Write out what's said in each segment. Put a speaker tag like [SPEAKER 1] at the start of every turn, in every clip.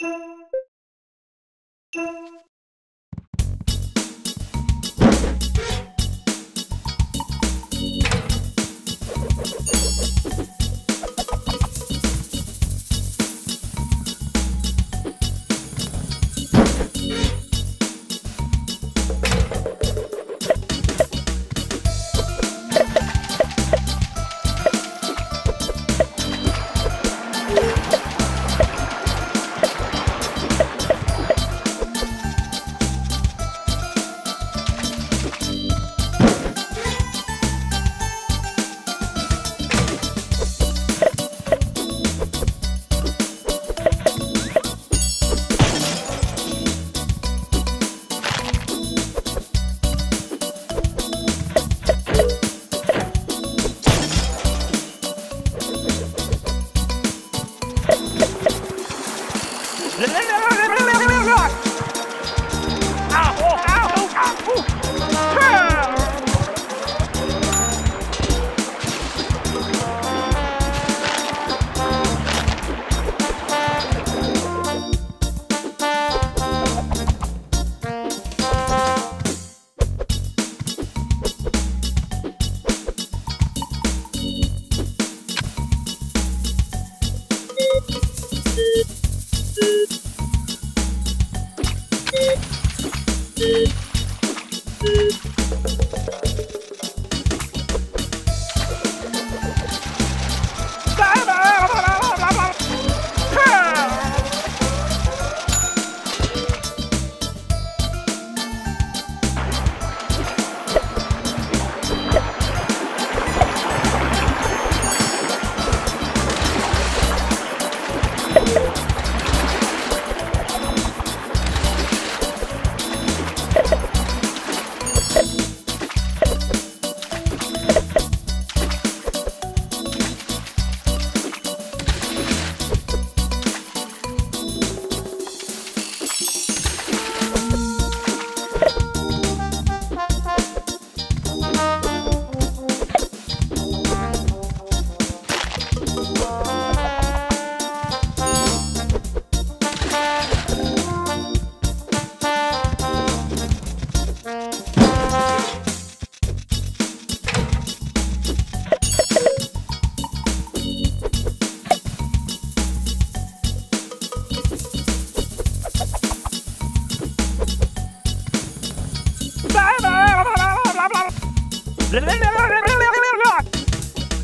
[SPEAKER 1] Buka,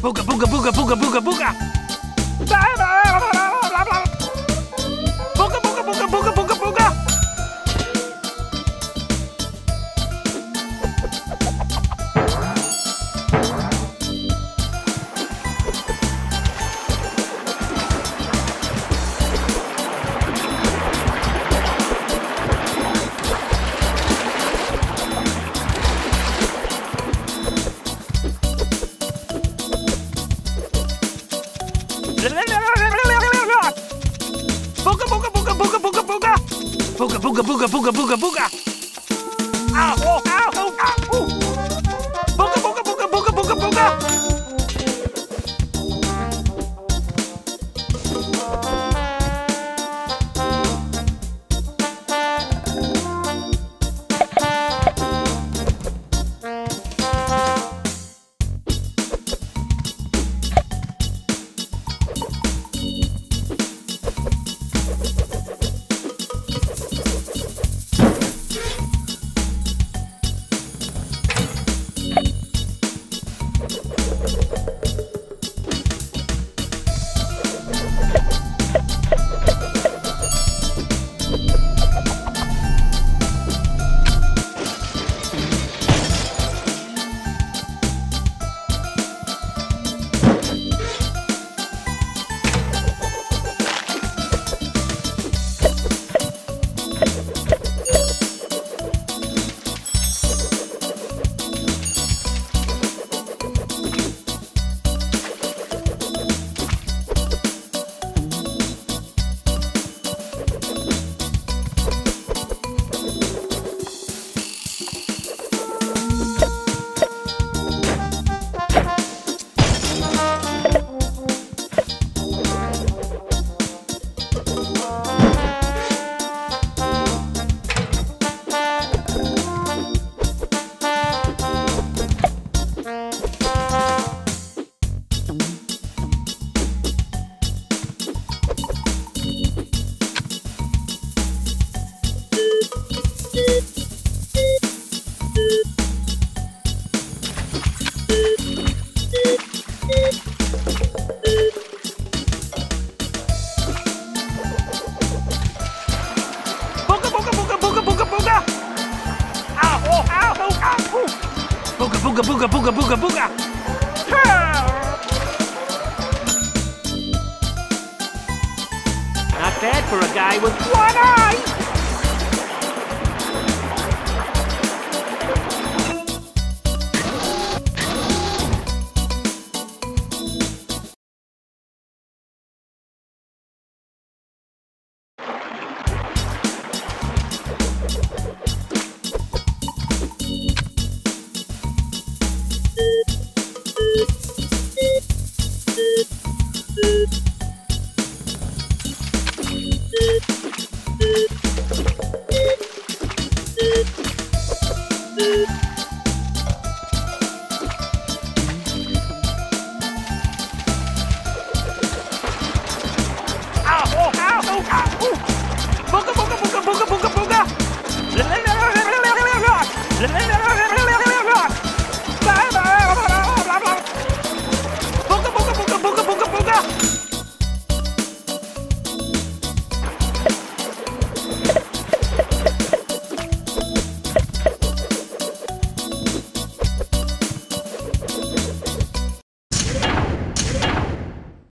[SPEAKER 1] buka, buka, buka, buka, buka. Buka, Buka, buka, buka, buka, buka, buka. Buka, buka, buka, buka, buka, buka. Au, au, au, au. Buka, buka, buka, buka, buka, buka. Booga, booga, booga. Not bad for a guy with one eye. Ow, oh,